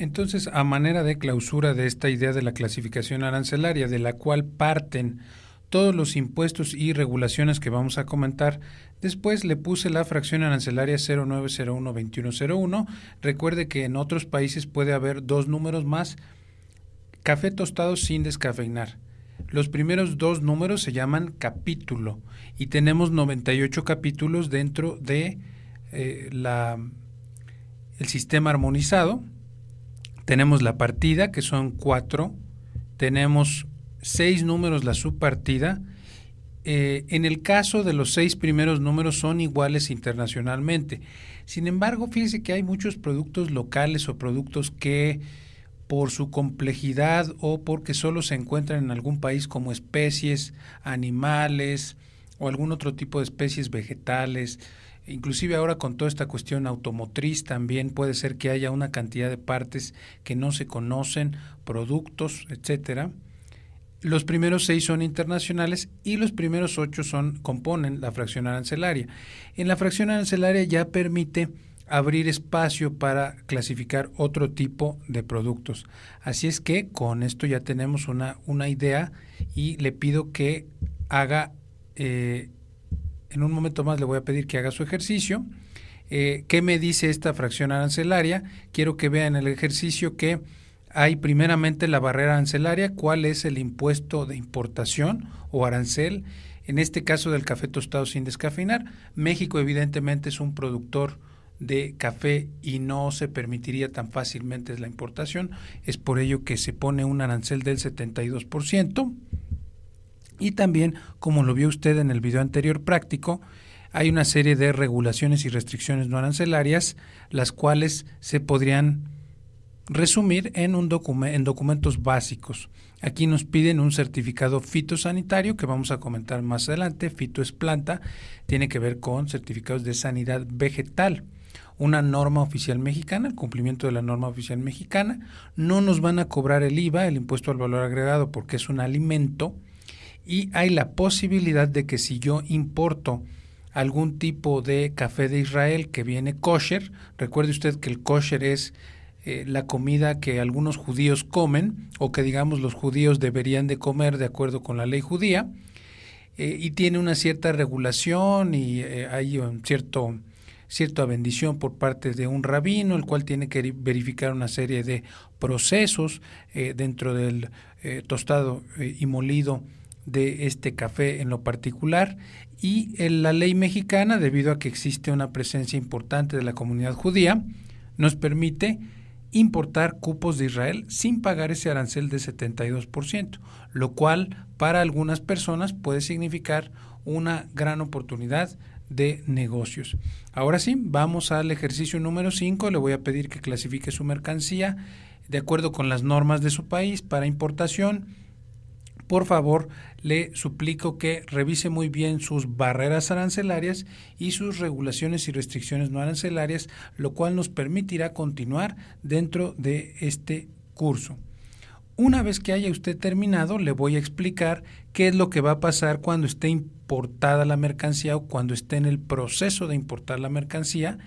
Entonces, a manera de clausura de esta idea de la clasificación arancelaria, de la cual parten todos los impuestos y regulaciones que vamos a comentar, después le puse la fracción arancelaria 09012101. Recuerde que en otros países puede haber dos números más. Café tostado sin descafeinar. Los primeros dos números se llaman capítulo y tenemos 98 capítulos dentro de eh, la, el sistema armonizado tenemos la partida, que son cuatro. Tenemos seis números la subpartida. Eh, en el caso de los seis primeros números son iguales internacionalmente. Sin embargo, fíjese que hay muchos productos locales o productos que por su complejidad o porque solo se encuentran en algún país como especies animales o algún otro tipo de especies vegetales, Inclusive ahora con toda esta cuestión automotriz también puede ser que haya una cantidad de partes que no se conocen, productos, etcétera. Los primeros seis son internacionales y los primeros ocho son componen la fracción arancelaria. En la fracción arancelaria ya permite abrir espacio para clasificar otro tipo de productos. Así es que con esto ya tenemos una, una idea y le pido que haga eh, en un momento más le voy a pedir que haga su ejercicio. Eh, ¿Qué me dice esta fracción arancelaria? Quiero que vean en el ejercicio que hay primeramente la barrera arancelaria, cuál es el impuesto de importación o arancel, en este caso del café tostado sin descafeinar. México evidentemente es un productor de café y no se permitiría tan fácilmente la importación, es por ello que se pone un arancel del 72%. Y también, como lo vio usted en el video anterior práctico, hay una serie de regulaciones y restricciones no arancelarias, las cuales se podrían resumir en, un en documentos básicos. Aquí nos piden un certificado fitosanitario que vamos a comentar más adelante. Fito es planta, tiene que ver con certificados de sanidad vegetal. Una norma oficial mexicana, el cumplimiento de la norma oficial mexicana. No nos van a cobrar el IVA, el impuesto al valor agregado, porque es un alimento y hay la posibilidad de que si yo importo algún tipo de café de Israel que viene kosher, recuerde usted que el kosher es eh, la comida que algunos judíos comen o que digamos los judíos deberían de comer de acuerdo con la ley judía eh, y tiene una cierta regulación y eh, hay un cierto cierta bendición por parte de un rabino, el cual tiene que verificar una serie de procesos dentro del tostado y molido de este café en lo particular y en la ley mexicana, debido a que existe una presencia importante de la comunidad judía, nos permite importar cupos de Israel sin pagar ese arancel de 72%, lo cual para algunas personas puede significar una gran oportunidad de negocios. Ahora sí, vamos al ejercicio número 5. Le voy a pedir que clasifique su mercancía de acuerdo con las normas de su país para importación por favor, le suplico que revise muy bien sus barreras arancelarias y sus regulaciones y restricciones no arancelarias, lo cual nos permitirá continuar dentro de este curso. Una vez que haya usted terminado, le voy a explicar qué es lo que va a pasar cuando esté importada la mercancía o cuando esté en el proceso de importar la mercancía.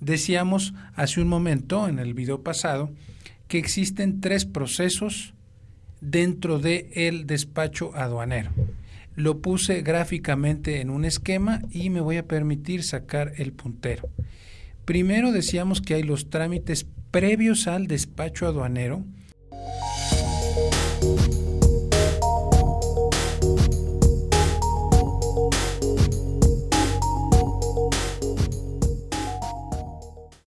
Decíamos hace un momento, en el video pasado, que existen tres procesos dentro de el despacho aduanero. Lo puse gráficamente en un esquema y me voy a permitir sacar el puntero. Primero decíamos que hay los trámites previos al despacho aduanero